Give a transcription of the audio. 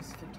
times 50